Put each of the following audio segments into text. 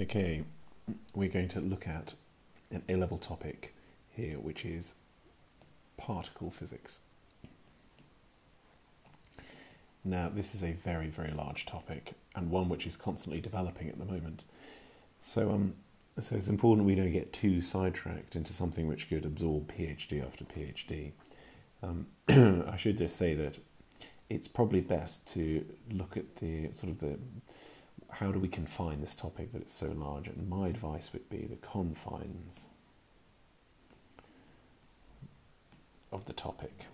Okay, we're going to look at an A level topic here, which is particle physics. Now, this is a very, very large topic and one which is constantly developing at the moment. So, um, so it's important we don't get too sidetracked into something which could absorb PhD after PhD. Um, I should just say that it's probably best to look at the sort of the how do we confine this topic that it's so large? And my advice would be the confines of the topic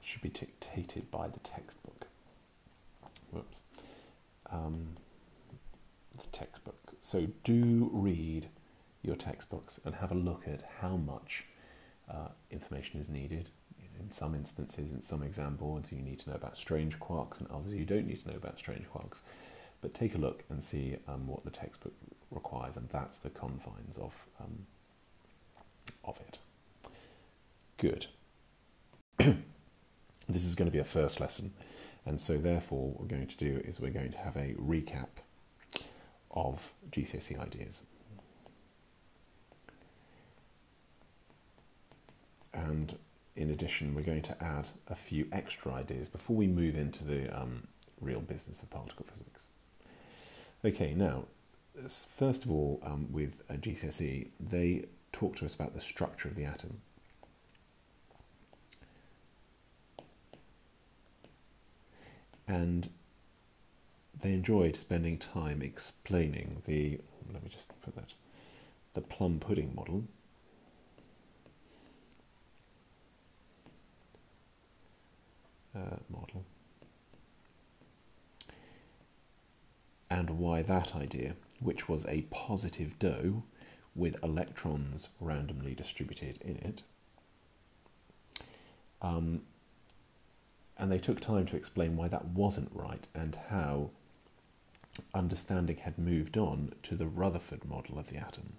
should be dictated by the textbook. Whoops. Um, the textbook. So do read your textbooks and have a look at how much uh, information is needed. In some instances, in some exam boards, you need to know about strange quarks, and others you don't need to know about strange quarks. But take a look and see um, what the textbook requires, and that's the confines of um, of it. Good. this is going to be a first lesson, and so therefore, what we're going to do is we're going to have a recap of GCSE ideas. And in addition, we're going to add a few extra ideas before we move into the um, real business of particle physics. Okay, now, first of all, um, with GCSE, they talk to us about the structure of the atom. And they enjoyed spending time explaining the, let me just put that, the plum pudding model. Uh, model. And why that idea, which was a positive dough with electrons randomly distributed in it. Um, and they took time to explain why that wasn't right and how understanding had moved on to the Rutherford model of the atom.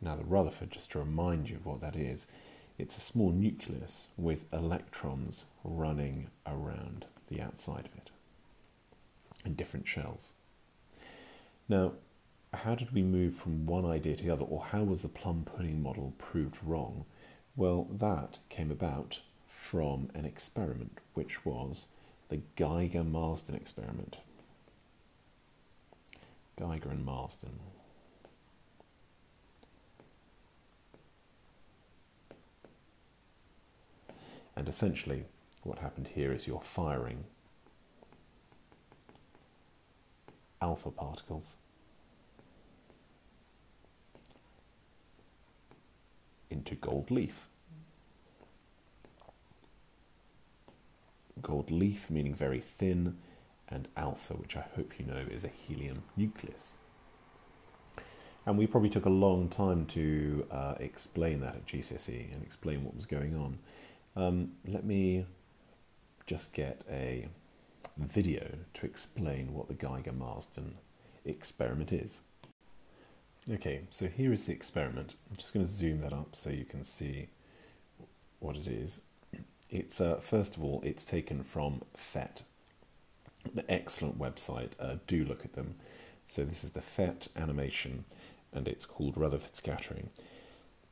Now, the Rutherford, just to remind you of what that is, it's a small nucleus with electrons running around the outside of it in different shells. Now, how did we move from one idea to the other, or how was the plum pudding model proved wrong? Well, that came about from an experiment, which was the Geiger Marsden experiment. Geiger and Marsden. And essentially, what happened here is you're firing alpha particles into gold leaf. Gold leaf meaning very thin, and alpha, which I hope you know is a helium nucleus. And we probably took a long time to uh, explain that at GCSE and explain what was going on. Um, let me just get a video to explain what the Geiger Marsden experiment is. Okay, so here is the experiment. I'm just going to zoom that up so you can see what it is. It's uh, first of all, it's taken from PhET, an excellent website. Uh, do look at them. So this is the PhET animation, and it's called Rutherford scattering.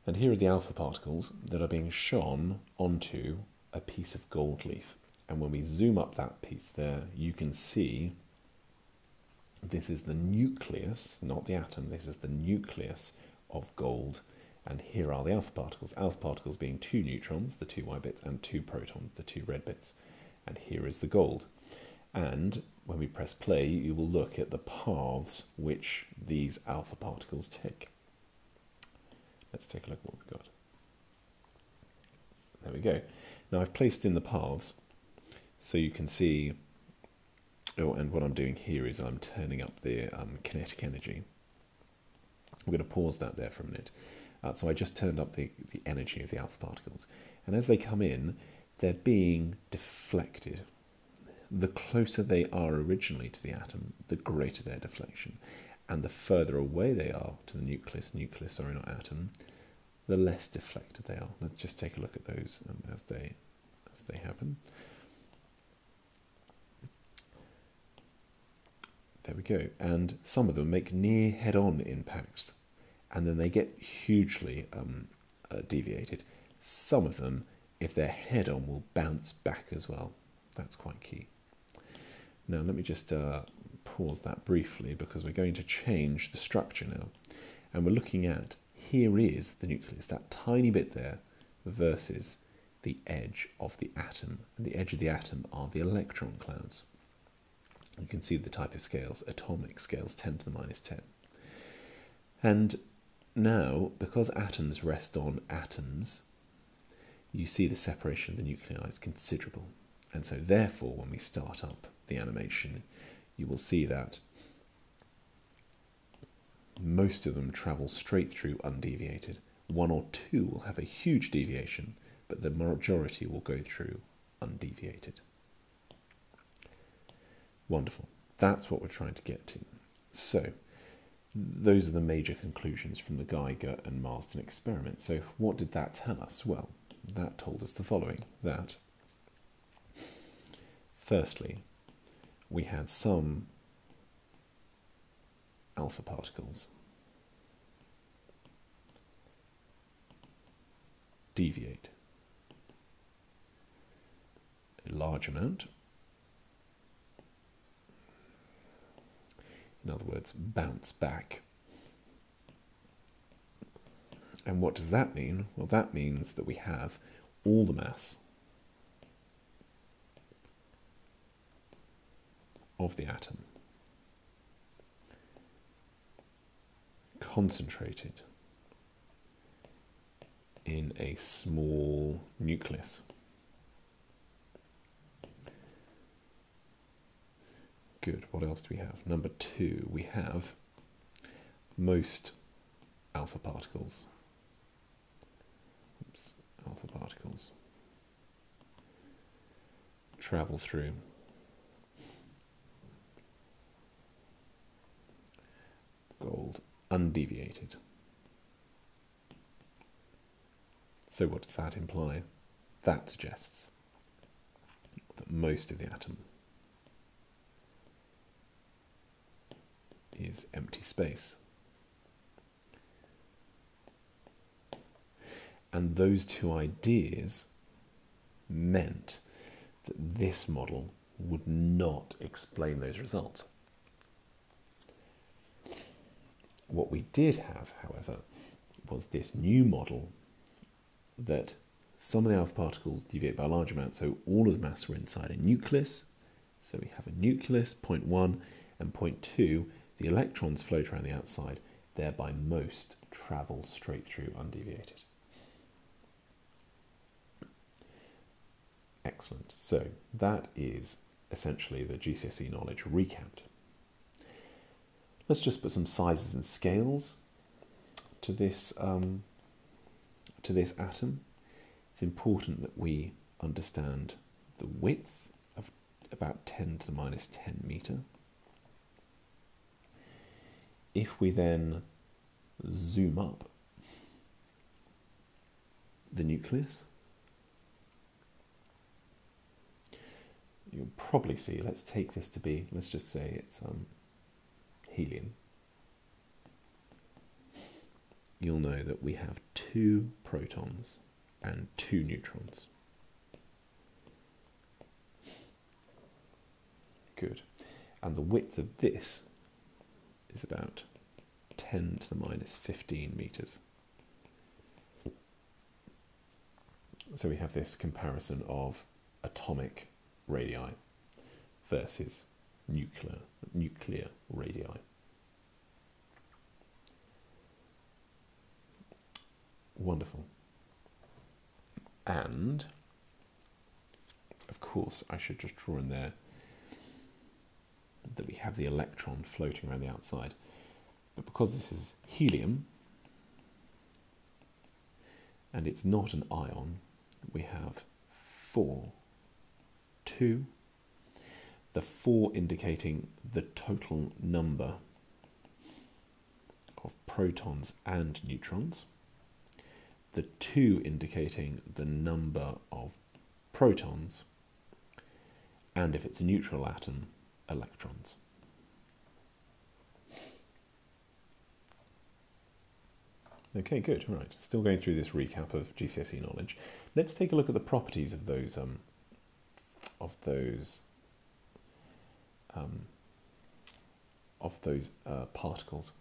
And here are the alpha particles that are being shone onto a piece of gold leaf. And when we zoom up that piece there, you can see this is the nucleus, not the atom, this is the nucleus of gold. And here are the alpha particles. Alpha particles being two neutrons, the two y bits, and two protons, the two red bits. And here is the gold. And when we press play, you will look at the paths which these alpha particles take. Let's take a look at what we've got. There we go. Now I've placed in the paths so you can see, oh, and what I'm doing here is I'm turning up the um, kinetic energy. I'm going to pause that there for a minute. Uh, so I just turned up the, the energy of the alpha particles. And as they come in, they're being deflected. The closer they are originally to the atom, the greater their deflection and the further away they are to the nucleus, nucleus, sorry, not atom, the less deflected they are. Let's just take a look at those um, as they as they happen. There we go. And some of them make near head-on impacts, and then they get hugely um, uh, deviated. Some of them, if they're head-on, will bounce back as well. That's quite key. Now let me just uh, pause that briefly because we're going to change the structure now. And we're looking at here is the nucleus, that tiny bit there, versus the edge of the atom. And the edge of the atom are the electron clouds. You can see the type of scales, atomic scales, 10 to the minus 10. And now, because atoms rest on atoms, you see the separation of the nuclei is considerable. And so, therefore, when we start up the animation, you will see that most of them travel straight through undeviated. One or two will have a huge deviation, but the majority will go through undeviated. Wonderful. That's what we're trying to get to. So, those are the major conclusions from the Geiger and Marsden experiment. So, what did that tell us? Well, that told us the following that, firstly, we had some alpha particles deviate a large amount in other words, bounce back. And what does that mean? Well, that means that we have all the mass of the atom concentrated in a small nucleus. Good. What else do we have? Number two, we have most alpha particles. Oops, alpha particles travel through gold undeviated. So, what does that imply? That suggests that most of the atom is empty space. And those two ideas meant that this model would not explain those results. What we did have, however, was this new model that some of the alpha particles deviate by a large amount, so all of the mass were inside a nucleus. So we have a nucleus, point one, and point two the electrons float around the outside, thereby most travel straight through undeviated. Excellent. So that is essentially the GCSE knowledge recapped. Let's just put some sizes and scales to this um, to this atom. It's important that we understand the width of about 10 to the minus 10 meter if we then zoom up the nucleus, you'll probably see, let's take this to be, let's just say it's um, helium. You'll know that we have two protons and two neutrons. Good. And the width of this is about 10 to the minus 15 meters. So we have this comparison of atomic radii versus nuclear nuclear radii. Wonderful. And of course, I should just draw in there that we have the electron floating around the outside. But because this is helium, and it's not an ion, we have four, two, the 4 indicating the total number of protons and neutrons, the 2 indicating the number of protons, and if it's a neutral atom, electrons. Okay, good. Right. Still going through this recap of GCSE knowledge. Let's take a look at the properties of those um, of those um, of those uh, particles.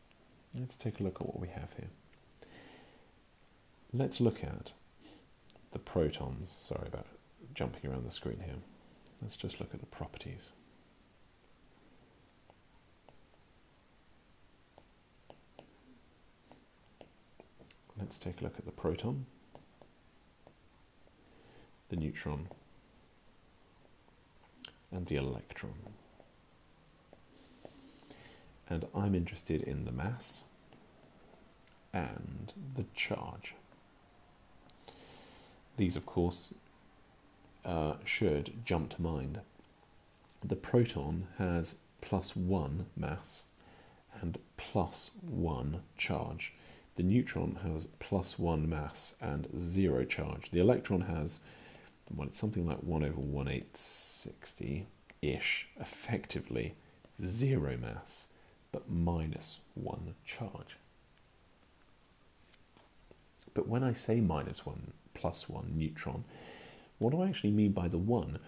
Let's take a look at what we have here. Let's look at the protons. Sorry about jumping around the screen here. Let's just look at the properties. Let's take a look at the proton, the neutron, and the electron. And I'm interested in the mass and the charge. These, of course, uh, should jump to mind. The proton has plus one mass and plus one charge. The neutron has plus one mass and zero charge. The electron has, well, it's something like 1 over 1860 ish, effectively zero mass, but minus one charge. But when I say minus one, plus one neutron, what do I actually mean by the one?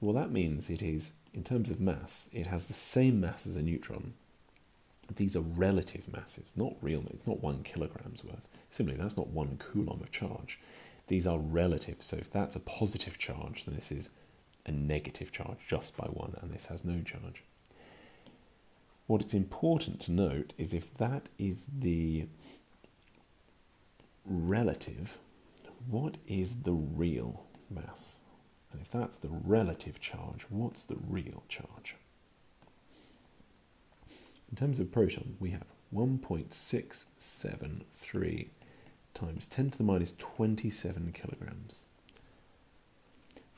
Well, that means it is, in terms of mass, it has the same mass as a neutron, these are relative masses, not real. It's not one kilogram's worth. Similarly, that's not one coulomb of charge. These are relative. So if that's a positive charge, then this is a negative charge just by one, and this has no charge. What it's important to note is if that is the relative, what is the real mass? And if that's the relative charge, what's the real charge? In terms of proton, we have 1.673 times 10 to the minus 27 kilograms.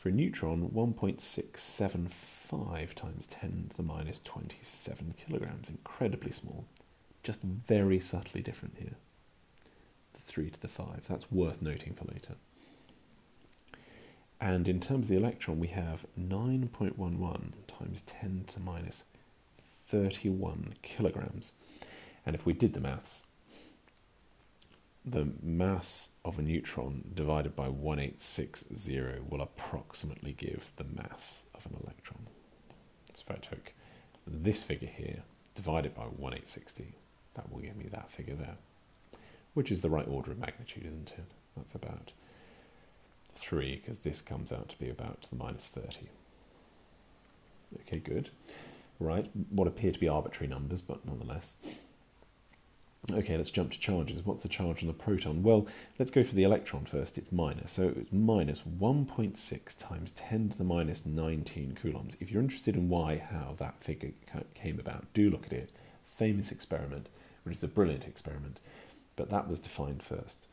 For a neutron, 1.675 times 10 to the minus 27 kilograms. Incredibly small, just very subtly different here. The 3 to the 5, that's worth noting for later. And in terms of the electron, we have 9.11 times 10 to minus 31 kilograms. And if we did the maths, the mass of a neutron divided by 1860 will approximately give the mass of an electron. So if I took this figure here divided by 1860, that will give me that figure there, which is the right order of magnitude, isn't it? That's about 3, because this comes out to be about to the minus 30. Okay, good right? What appear to be arbitrary numbers, but nonetheless. Okay, let's jump to charges. What's the charge on the proton? Well, let's go for the electron first. It's minus. So it's minus 1.6 times 10 to the minus 19 coulombs. If you're interested in why, how that figure came about, do look at it. Famous experiment, which is a brilliant experiment, but that was defined first.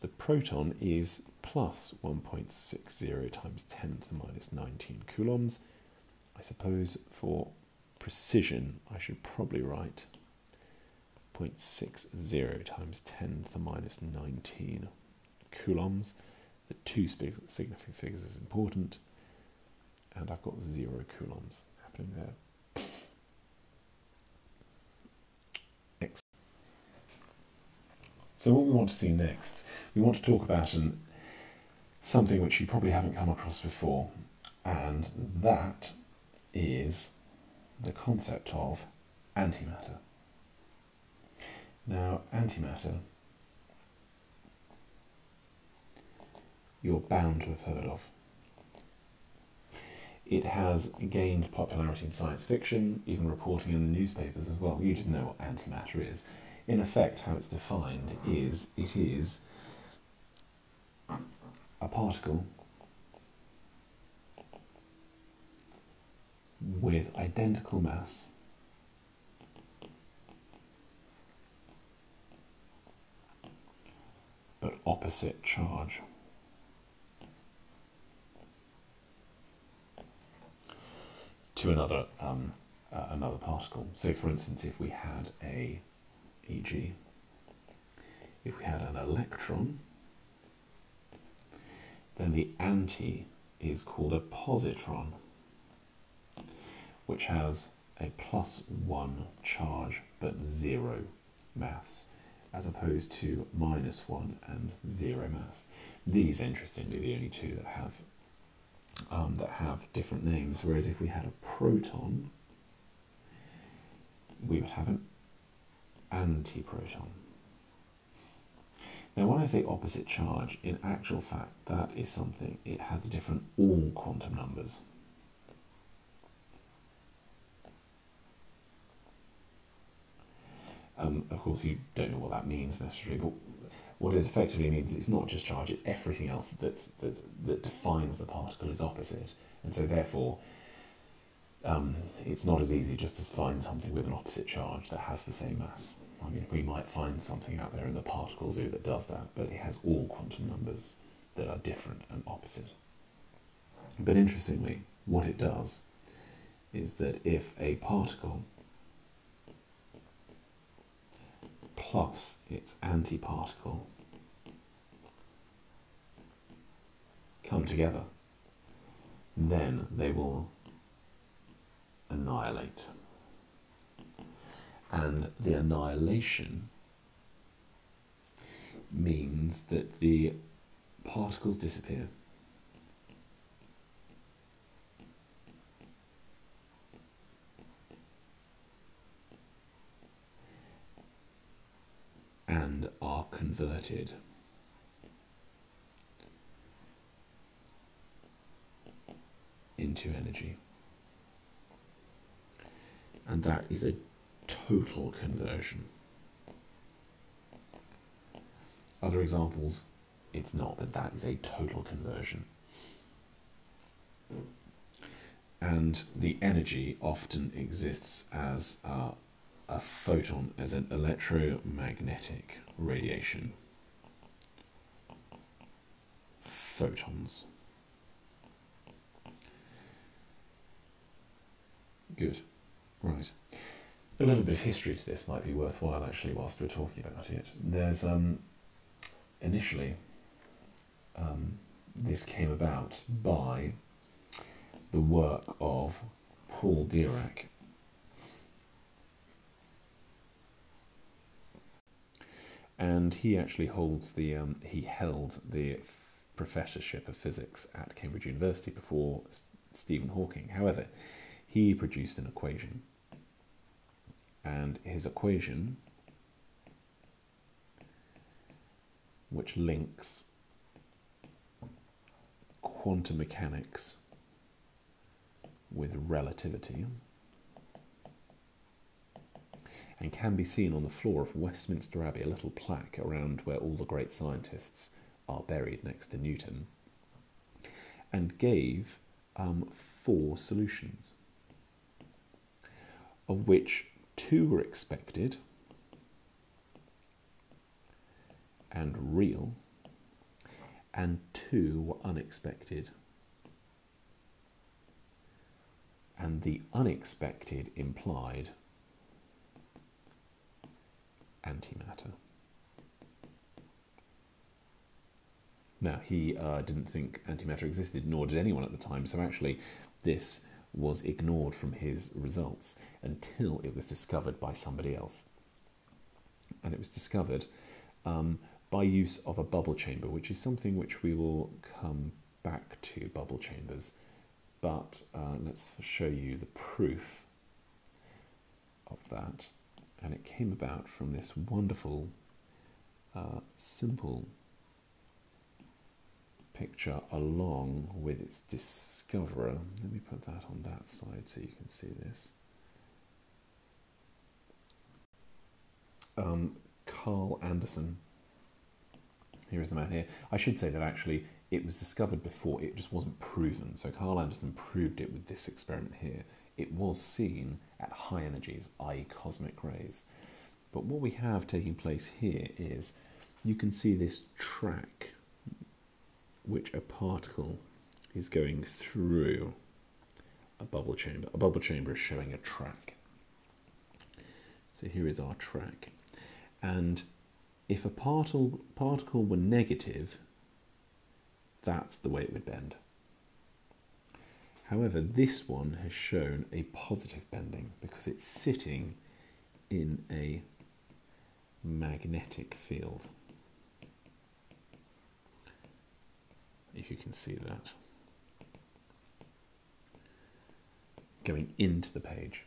The proton is plus 1.60 times 10 to the minus 19 coulombs. I suppose for precision, I should probably write 0.60 times 10 to the minus 19 coulombs. The two significant figures is important, and I've got zero coulombs happening there. So what we want to see next, we want to talk about an, something which you probably haven't come across before, and that is the concept of antimatter. Now, antimatter, you're bound to have heard of. It has gained popularity in science fiction, even reporting in the newspapers as well. You just know what antimatter is. In effect, how it's defined is it is a particle with identical mass but opposite charge. to another um, uh, another particle. So, for instance, if we had a, e.g., if we had an electron, then the anti is called a positron which has a plus one charge but zero mass. As opposed to minus 1 and 0 mass. These, interestingly, the only two that have um, that have different names. Whereas if we had a proton, we would have an antiproton. Now, when I say opposite charge, in actual fact, that is something. It has a different all quantum numbers. Um, of course, you don't know what that means necessarily, but what it effectively means is it's not just charge, it's everything else that, that, that defines the particle is opposite. And so, therefore, um, it's not as easy just to find something with an opposite charge that has the same mass. I mean, we might find something out there in the particle zoo that does that, but it has all quantum numbers that are different and opposite. But interestingly, what it does is that if a particle plus its antiparticle come together, then they will annihilate. And the annihilation means that the particles disappear. and are converted into energy. And that is a total conversion. Other examples, it's not, but that is a total conversion. And the energy often exists as uh, a photon as an electromagnetic radiation. Photons. Good. Right. A little bit of history to this might be worthwhile actually whilst we're talking about it. There's um, initially um, this came about by the work of Paul Dirac and he actually holds the um, he held the professorship of physics at Cambridge University before Stephen Hawking. However, he produced an equation, and his equation, which links quantum mechanics with relativity and can be seen on the floor of Westminster Abbey, a little plaque around where all the great scientists are buried next to Newton, and gave um, four solutions, of which two were expected and real, and two were unexpected. And the unexpected implied antimatter. Now, he uh, didn't think antimatter existed, nor did anyone at the time, so actually, this was ignored from his results until it was discovered by somebody else. And it was discovered um, by use of a bubble chamber, which is something which we will come back to bubble chambers. But uh, let's show you the proof of that and it came about from this wonderful, uh, simple picture along with its discoverer. Let me put that on that side so you can see this. Um, Carl Anderson. Here is the man here. I should say that actually it was discovered before, it just wasn't proven. So Carl Anderson proved it with this experiment here it was seen at high energies, i.e., cosmic rays. But what we have taking place here is you can see this track which a particle is going through a bubble chamber. A bubble chamber is showing a track. So here is our track. And if a particle, particle were negative, that's the way it would bend. However, this one has shown a positive bending because it's sitting in a magnetic field. If you can see that. Going into the page.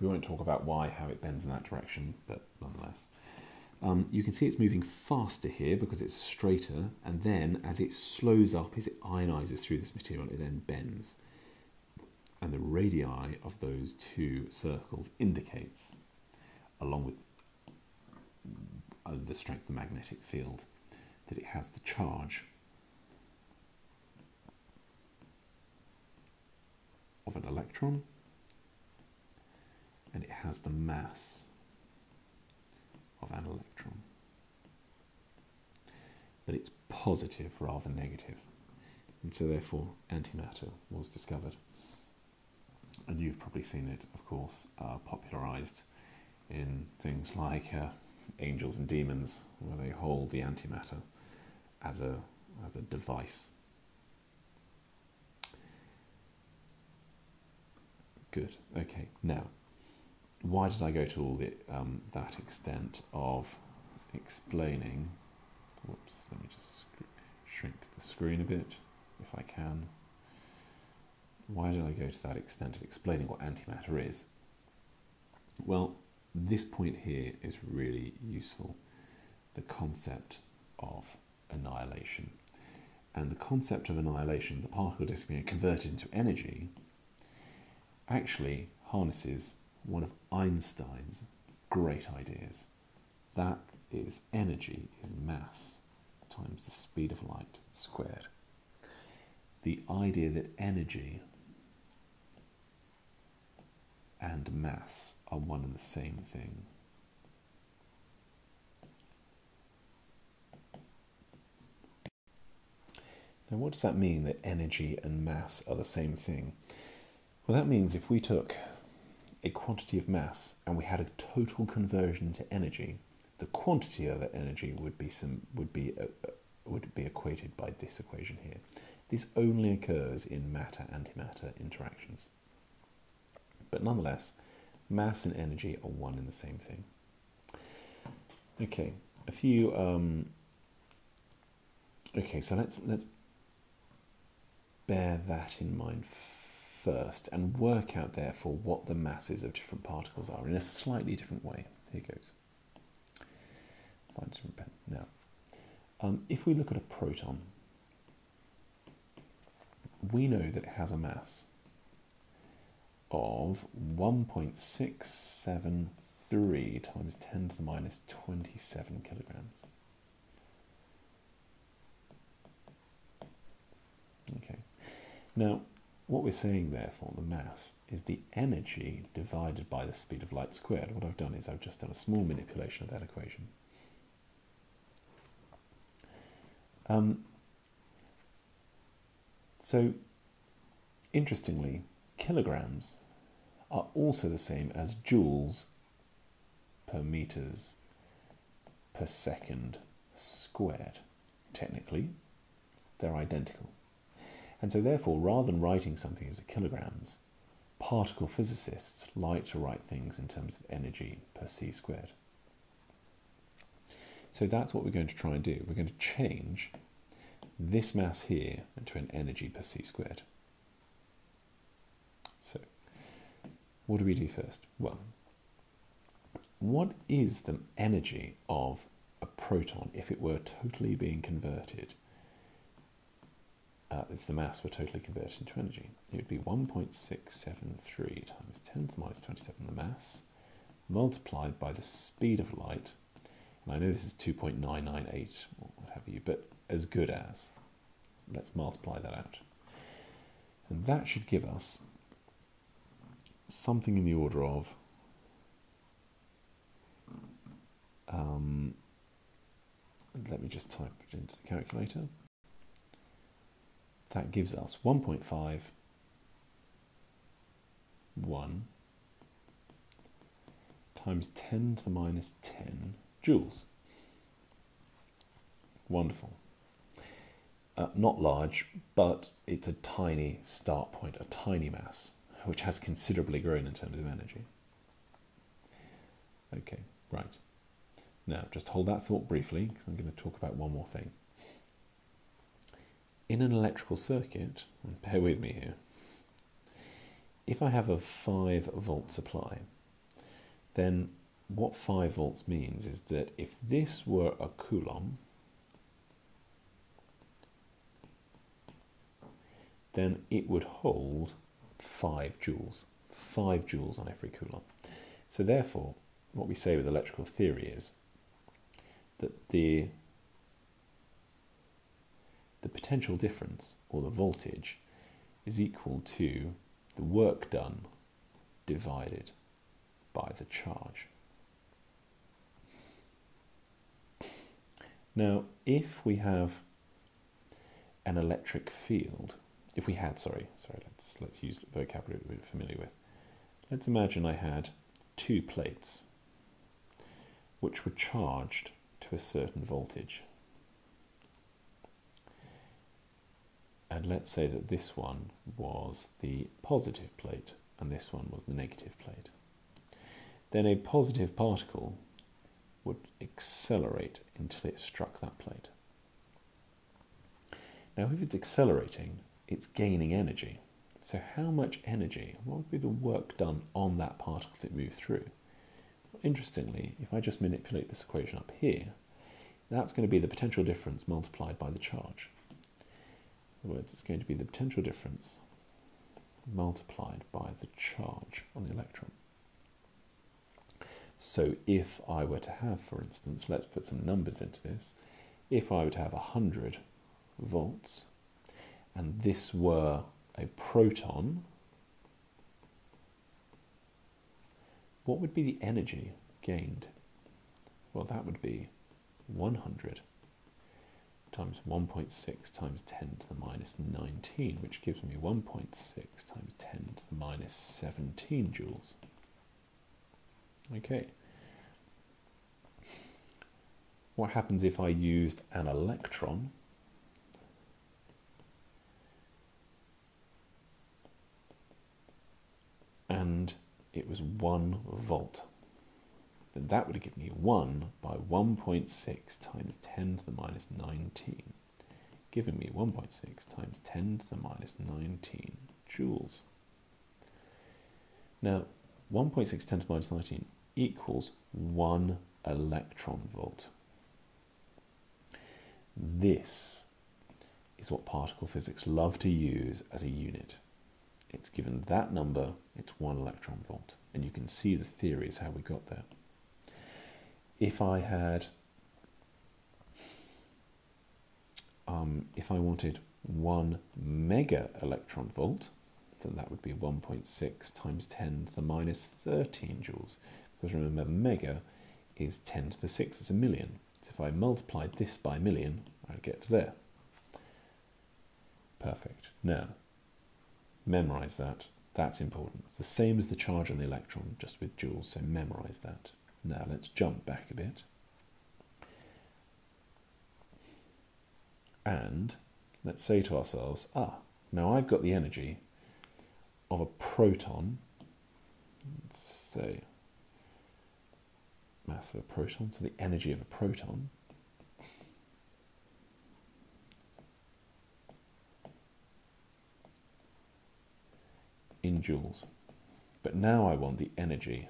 We won't talk about why, how it bends in that direction, but nonetheless. Um, you can see it's moving faster here because it's straighter, and then as it slows up, as it ionizes through this material, it then bends. And the radii of those two circles indicates, along with uh, the strength of the magnetic field, that it has the charge of an electron and it has the mass of an electron. But it's positive rather than negative. And so, therefore, antimatter was discovered. And you've probably seen it, of course, uh, popularized in things like uh, Angels and Demons, where they hold the antimatter as a, as a device. Good. Okay. Now, why did I go to all the, um, that extent of explaining? Whoops, let me just shrink the screen a bit if I can. Why did I go to that extent of explaining what antimatter is? Well, this point here is really useful the concept of annihilation. And the concept of annihilation, the particle disk being converted into energy, actually harnesses one of Einstein's great ideas. That is energy is mass times the speed of light squared. The idea that energy and mass are one and the same thing. Now, what does that mean that energy and mass are the same thing? Well, that means if we took a quantity of mass and we had a total conversion to energy, the quantity of that energy would be some would be uh, uh, would be equated by this equation here. This only occurs in matter-antimatter interactions. But nonetheless, mass and energy are one and the same thing. Okay, a few. Um, okay, so let's let's bear that in mind first and work out, therefore, what the masses of different particles are in a slightly different way. Here goes. Find some pen. Now, um, if we look at a proton, we know that it has a mass of 1.673 times 10 to the minus 27 kilograms. Okay. Now, what we're saying, therefore, the mass is the energy divided by the speed of light squared. What I've done is I've just done a small manipulation of that equation. Um, so, interestingly, kilograms are also the same as joules per meters per second squared. Technically, they're identical. And so, therefore, rather than writing something as a kilograms, particle physicists like to write things in terms of energy per c squared. So that's what we're going to try and do. We're going to change this mass here into an energy per c squared. So, what do we do first? Well, what is the energy of a proton if it were totally being converted uh, if the mass were totally converted into energy. It would be 1.673 times 10 to the minus 27 the mass multiplied by the speed of light. And I know this is 2.998 or what have you, but as good as. Let's multiply that out. And that should give us something in the order of um, let me just type it into the calculator. That gives us 1.5, 1 times 10 to the minus 10 joules. Wonderful. Uh, not large, but it's a tiny start point, a tiny mass, which has considerably grown in terms of energy. Okay, right. Now, just hold that thought briefly because I'm going to talk about one more thing. In an electrical circuit, and bear with me here, if I have a 5 volt supply, then what 5 volts means is that if this were a coulomb, then it would hold 5 joules, 5 joules on every coulomb. So therefore, what we say with electrical theory is that the the potential difference or the voltage is equal to the work done divided by the charge. Now, if we have an electric field, if we had, sorry, sorry, let's let's use vocabulary we're familiar with. Let's imagine I had two plates which were charged to a certain voltage. And let's say that this one was the positive plate and this one was the negative plate. Then a positive particle would accelerate until it struck that plate. Now, if it's accelerating, it's gaining energy. So, how much energy, what would be the work done on that particle as it moved through? interestingly, if I just manipulate this equation up here, that's going to be the potential difference multiplied by the charge. Other words, it's going to be the potential difference multiplied by the charge on the electron. So if I were to have, for instance, let's put some numbers into this, if I were to have 100 volts and this were a proton, what would be the energy gained? Well, that would be 100 times 1.6 times 10 to the minus 19, which gives me 1.6 times 10 to the minus 17 joules. Okay. What happens if I used an electron? And it was 1 volt. Then that would give me 1 by 1.6 times 10 to the minus 19, giving me 1.6 times 10 to the minus 19 joules. Now, 1.6 10 to the minus 19 equals 1 electron volt. This is what particle physics love to use as a unit. It's given that number, it's 1 electron volt. And you can see the theories how we got there. If I had, um, if I wanted 1 mega electron volt, then that would be 1.6 times 10 to the minus 13 joules. Because remember, mega is 10 to the 6, it's a million. So if I multiplied this by a million, I'd get to there. Perfect. Now, memorize that. That's important. It's the same as the charge on the electron, just with joules, so memorize that. Now let's jump back a bit. And let's say to ourselves, ah, now I've got the energy of a proton, let's say mass of a proton, so the energy of a proton. in joules. But now I want the energy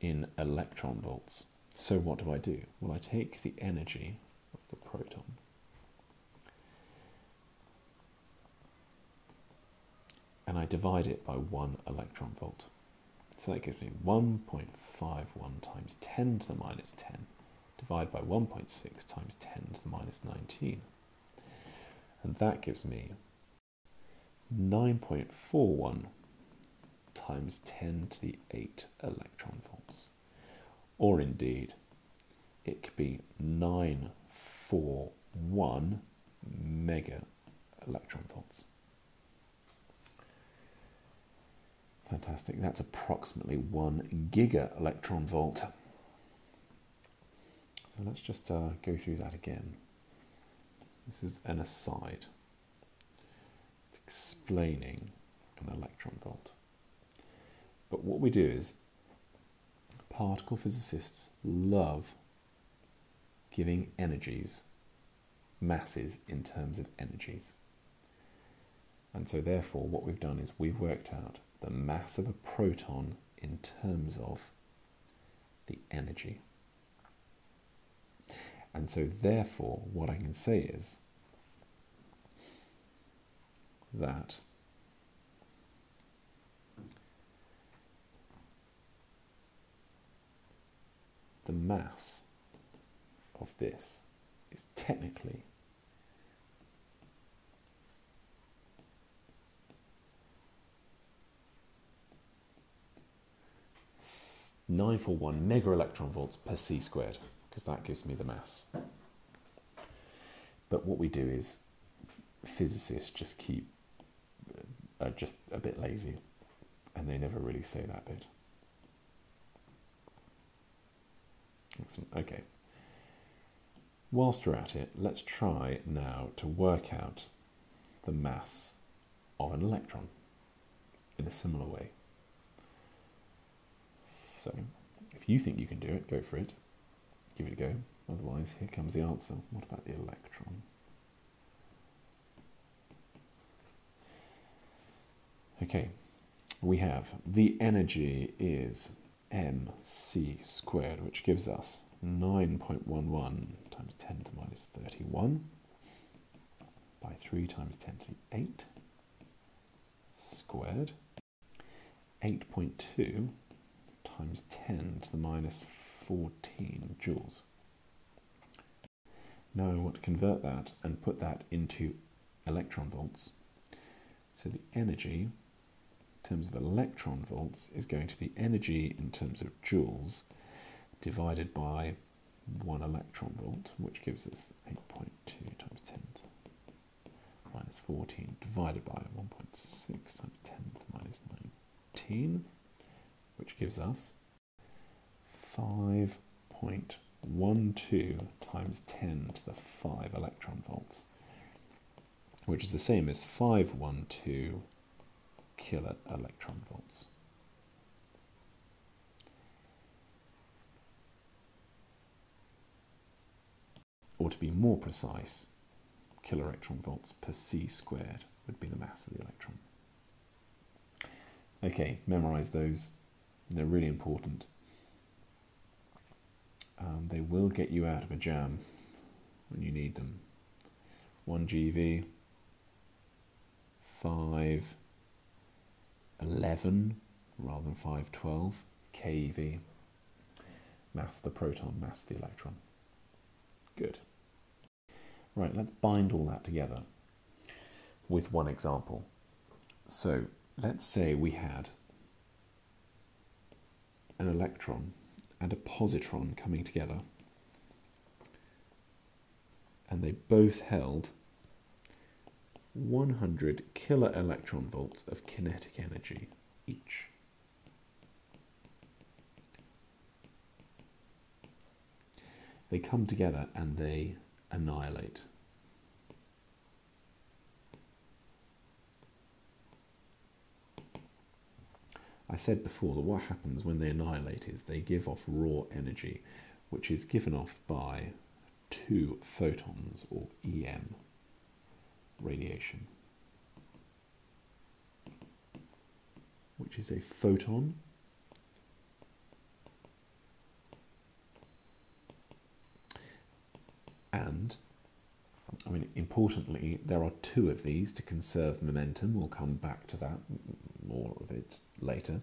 in electron volts. So what do I do? Well, I take the energy of the proton and I divide it by one electron volt. So that gives me 1.51 times 10 to the minus 10 divided by 1.6 times 10 to the minus 19. And that gives me 9.41 times 10 to the 8 electron volts. Or indeed, it could be 941 mega electron volts. Fantastic. That's approximately one giga electron volt. So let's just uh, go through that again. This is an aside. It's explaining an electron volt. But what we do is particle physicists love giving energies, masses in terms of energies. And so, therefore, what we've done is we've worked out the mass of a proton in terms of the energy. And so, therefore, what I can say is that the mass of this is technically nine four one mega electron volts per c squared because that gives me the mass. But what we do is physicists just keep uh, just a bit lazy and they never really say that bit. Excellent. Okay. Whilst we're at it, let's try now to work out the mass of an electron in a similar way. So, if you think you can do it, go for it. Give it a go. Otherwise, here comes the answer. What about the electron? Okay, we have the energy is mc squared, which gives us 9.11 times 10 to the minus 31 by 3 times 10 to the 8 squared. 8.2 times 10 to the minus 14 joules. Now I want to convert that and put that into electron volts. So the energy terms of electron volts is going to be energy in terms of joules divided by 1 electron volt, which gives us 8.2 times 10 minus 14 divided by 1.6 times 10 minus 19, which gives us 5.12 times 10 to the 5 electron volts, which is the same as 512 kilo electron volts. Or to be more precise, kiloelectron volts per c squared would be the mass of the electron. Okay, memorize those. They're really important. Um, they will get you out of a jam when you need them. 1 GeV, 5 11 rather than 512 keV. Mass the proton, mass the electron. Good. Right, let's bind all that together with one example. So let's say we had an electron and a positron coming together and they both held 100 kilo electron volts of kinetic energy each. They come together and they annihilate. I said before that what happens when they annihilate is they give off raw energy, which is given off by two photons or EM radiation, which is a photon and I mean, importantly, there are two of these to conserve momentum. We'll come back to that, more of it later.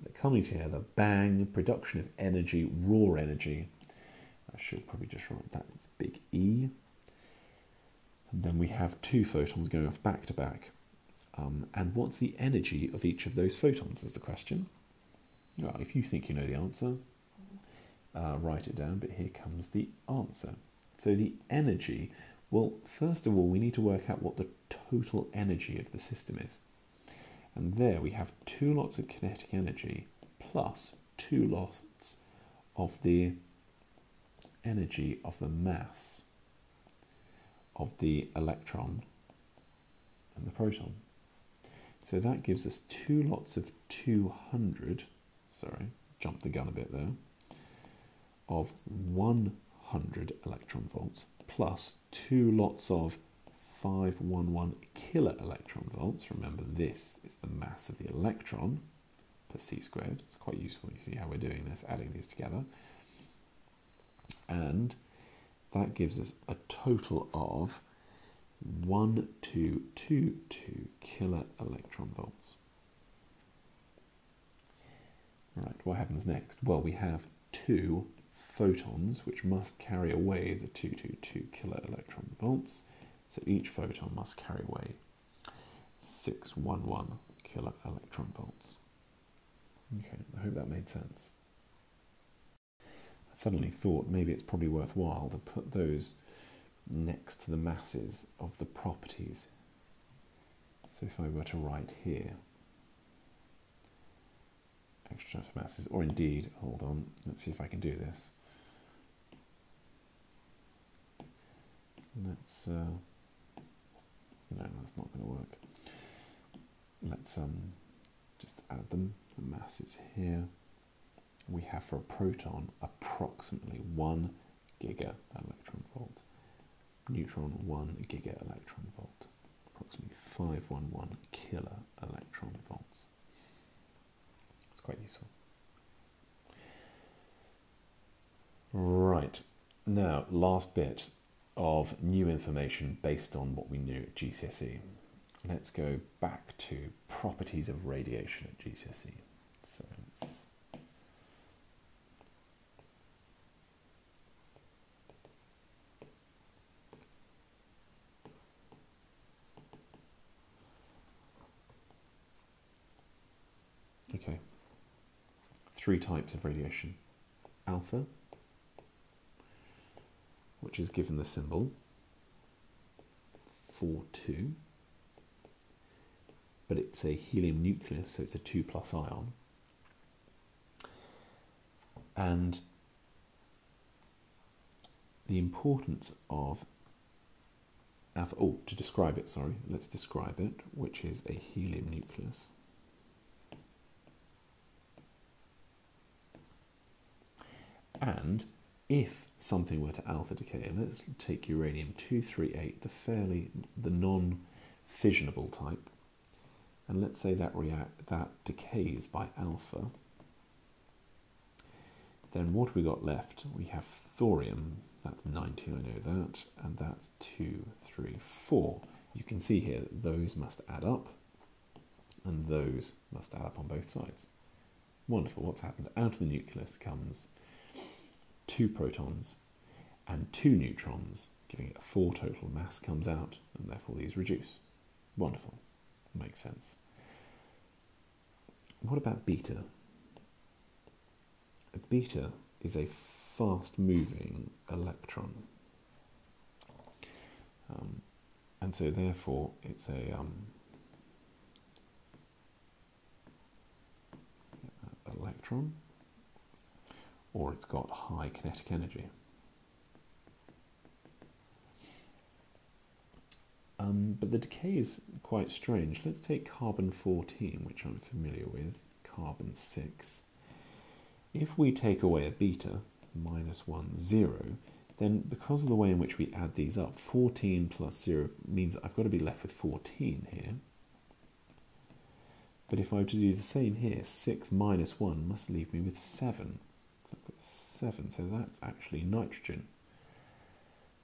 They're coming together, bang, production of energy, raw energy. I should probably just write that as big E. Then we have two photons going off back to back. Um, and what's the energy of each of those photons is the question. Well, if you think you know the answer, uh, write it down, but here comes the answer. So the energy, well, first of all, we need to work out what the total energy of the system is. And there we have two lots of kinetic energy plus two lots of the energy of the mass of the electron and the proton. So that gives us two lots of 200, sorry, jumped the gun a bit there, of 100 electron volts plus two lots of 511 kilo electron volts. Remember, this is the mass of the electron per c squared. It's quite useful. You see how we're doing this, adding these together. And that gives us a total of 1222 kilo electron volts. Right, what happens next? Well, we have two photons which must carry away the 222 kilo electron volts. So each photon must carry away 611 kilo electron volts. Okay, I hope that made sense. Suddenly thought maybe it's probably worthwhile to put those next to the masses of the properties. So if I were to write here, extra transfer masses, or indeed, hold on, let's see if I can do this. Let's, uh, no, that's not going to work. Let's um, just add them, the masses here. We have for a proton approximately 1 giga electron volt, neutron 1 giga electron volt, approximately 511 kilo electron volts. It's quite useful. Right, now last bit of new information based on what we knew at GCSE. Let's go back to properties of radiation at GCSE. So let's Okay. Three types of radiation. Alpha, which is given the symbol 4 2, but it's a helium nucleus, so it's a 2 plus ion. And the importance of alpha, oh, to describe it, sorry, let's describe it, which is a helium nucleus. And if something were to alpha decay, let's take uranium 238, the fairly the non-fissionable type, and let's say that react that decays by alpha, then what we got left? We have thorium, that's 90, I know that, and that's 2, 3, 4. You can see here that those must add up, and those must add up on both sides. Wonderful, what's happened? Out of the nucleus comes two protons and two neutrons, giving it a four total mass comes out, and therefore these reduce. Wonderful. Makes sense. What about beta? A beta is a fast moving electron. Um, and so therefore it's a um, electron or it's got high kinetic energy. Um, but the decay is quite strange. Let's take carbon 14, which I'm familiar with, carbon 6. If we take away a beta, minus 1, 0, then because of the way in which we add these up, 14 plus 0 means I've got to be left with 14 here. But if I were to do the same here, 6 minus 1 must leave me with 7. So seven, so that's actually nitrogen.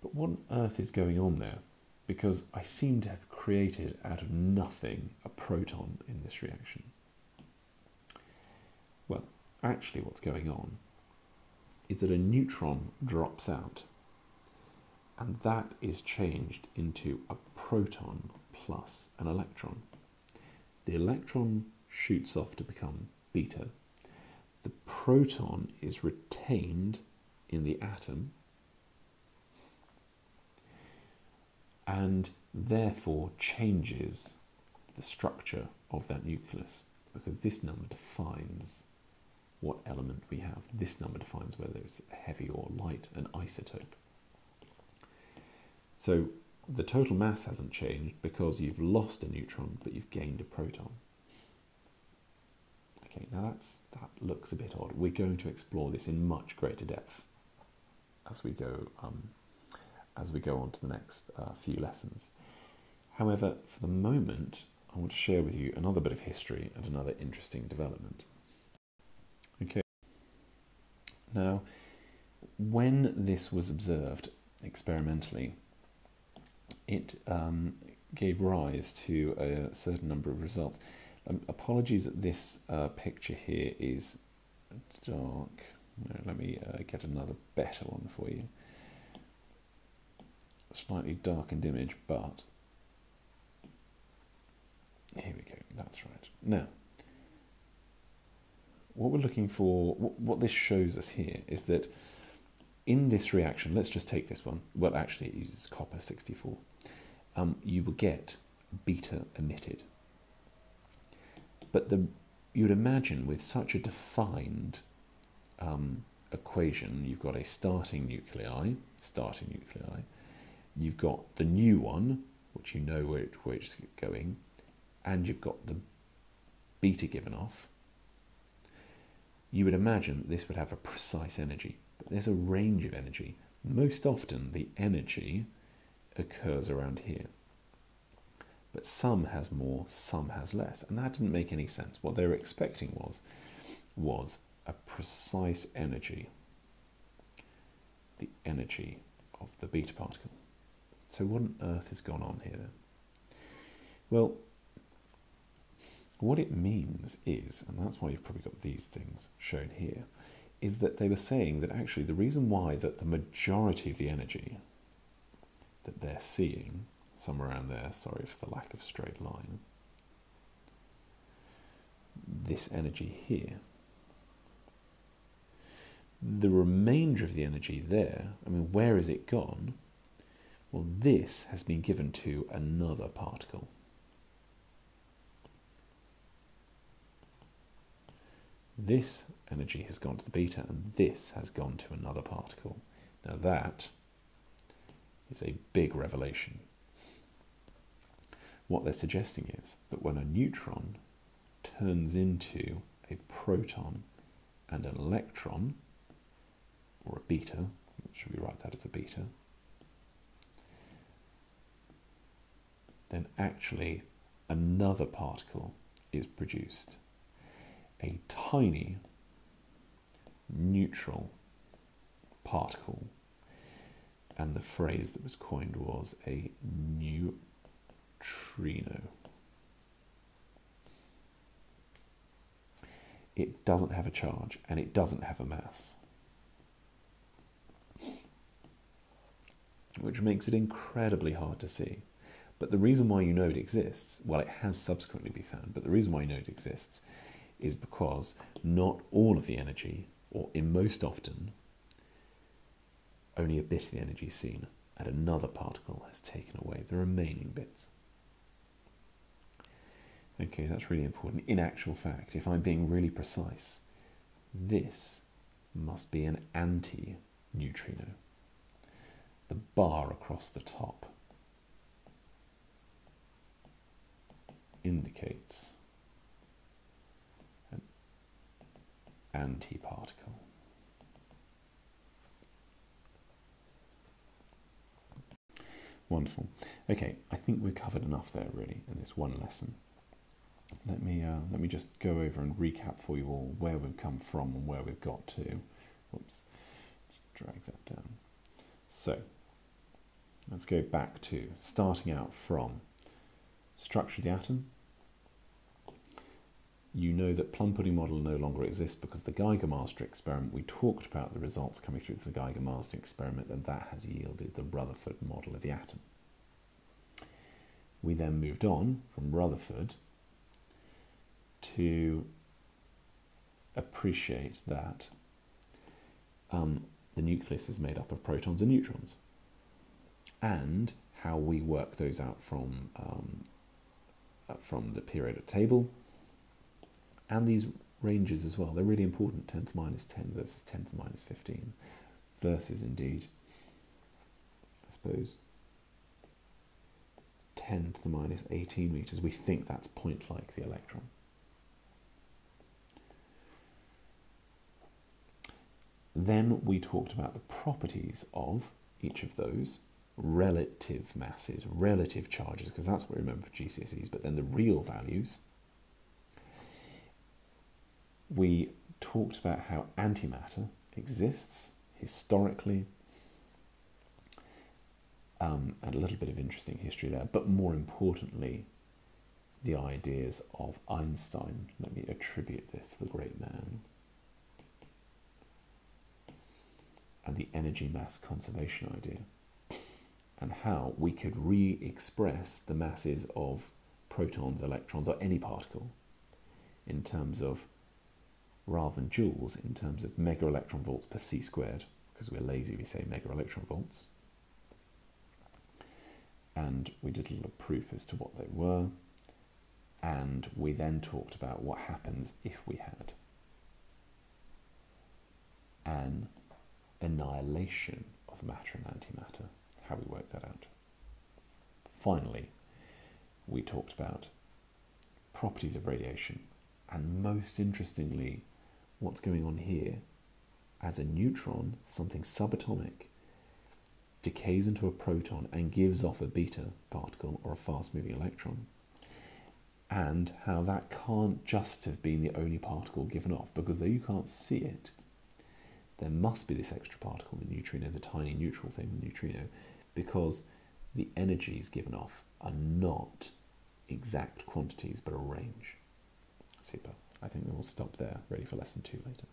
But what on earth is going on there? Because I seem to have created out of nothing a proton in this reaction. Well, actually what's going on is that a neutron drops out and that is changed into a proton plus an electron. The electron shoots off to become beta the proton is retained in the atom and therefore changes the structure of that nucleus because this number defines what element we have. This number defines whether it's heavy or light, an isotope. So the total mass hasn't changed because you've lost a neutron but you've gained a proton. Okay, now that's, that looks a bit odd. We're going to explore this in much greater depth as we go um, as we go on to the next uh, few lessons. However, for the moment, I want to share with you another bit of history and another interesting development. Okay. Now, when this was observed experimentally, it um, gave rise to a certain number of results. Um, apologies that this uh, picture here is dark. No, let me uh, get another better one for you. Slightly darkened image, but here we go. That's right. Now, what we're looking for, what this shows us here is that in this reaction, let's just take this one. Well, actually, it uses copper 64. Um, you will get beta emitted. But the you'd imagine with such a defined um, equation, you've got a starting nuclei, starting nuclei, you've got the new one, which you know where, it, where it's going, and you've got the beta given off, you would imagine that this would have a precise energy. But there's a range of energy. Most often, the energy occurs around here. But some has more, some has less. And that didn't make any sense. What they were expecting was, was a precise energy, the energy of the beta particle. So what on earth has gone on here? Well, what it means is, and that's why you've probably got these things shown here, is that they were saying that actually the reason why that the majority of the energy that they're seeing, somewhere around there, sorry for the lack of straight line, this energy here, the remainder of the energy there, I mean, where is it gone? Well, this has been given to another particle. This energy has gone to the beta, and this has gone to another particle. Now, that is a big revelation. What they're suggesting is that when a neutron turns into a proton and an electron, or a beta, should we write that as a beta? Then actually another particle is produced a tiny neutral particle. And the phrase that was coined was a neutrino. It doesn't have a charge and it doesn't have a mass. Which makes it incredibly hard to see. But the reason why you know it exists, well, it has subsequently been found, but the reason why you know it exists is because not all of the energy, or in most often, only a bit of the energy seen, and another particle has taken away the remaining bits. Okay, that's really important. In actual fact, if I'm being really precise, this must be an anti neutrino. The bar across the top indicates an antiparticle. Wonderful. Okay, I think we've covered enough there really in this one lesson. Let me uh, let me just go over and recap for you all where we've come from and where we've got to. Whoops, drag that down. So let's go back to starting out from structure of the atom, you know that plum pudding model no longer exists because the Geiger Marsden experiment, we talked about the results coming through the Geiger Marsden experiment, and that has yielded the Rutherford model of the atom. We then moved on from Rutherford to appreciate that um, the nucleus is made up of protons and neutrons, and how we work those out from um, uh, from the periodic table and these ranges as well. They're really important 10 to the minus 10 versus 10 to the minus 15 versus indeed, I suppose, 10 to the minus 18 meters. We think that's point like the electron. Then we talked about the properties of each of those relative masses, relative charges, because that's what we remember for GCSEs, but then the real values. We talked about how antimatter exists historically, um, and a little bit of interesting history there, but more importantly, the ideas of Einstein. Let me attribute this to the great man. And the energy mass conservation idea, and how we could re express the masses of protons, electrons, or any particle in terms of, rather than joules, in terms of mega electron volts per c squared, because we're lazy, we say mega electron volts. And we did a little proof as to what they were and we then talked about what happens if we had an annihilation of matter and antimatter, how we work that out. Finally, we talked about properties of radiation, and most interestingly, what's going on here as a neutron, something subatomic, decays into a proton and gives off a beta particle or a fast moving electron and how that can't just have been the only particle given off, because though you can't see it, there must be this extra particle, the neutrino, the tiny neutral thing, the neutrino, because the energies given off are not exact quantities but a range. Super. I think we will stop there, ready for lesson two later.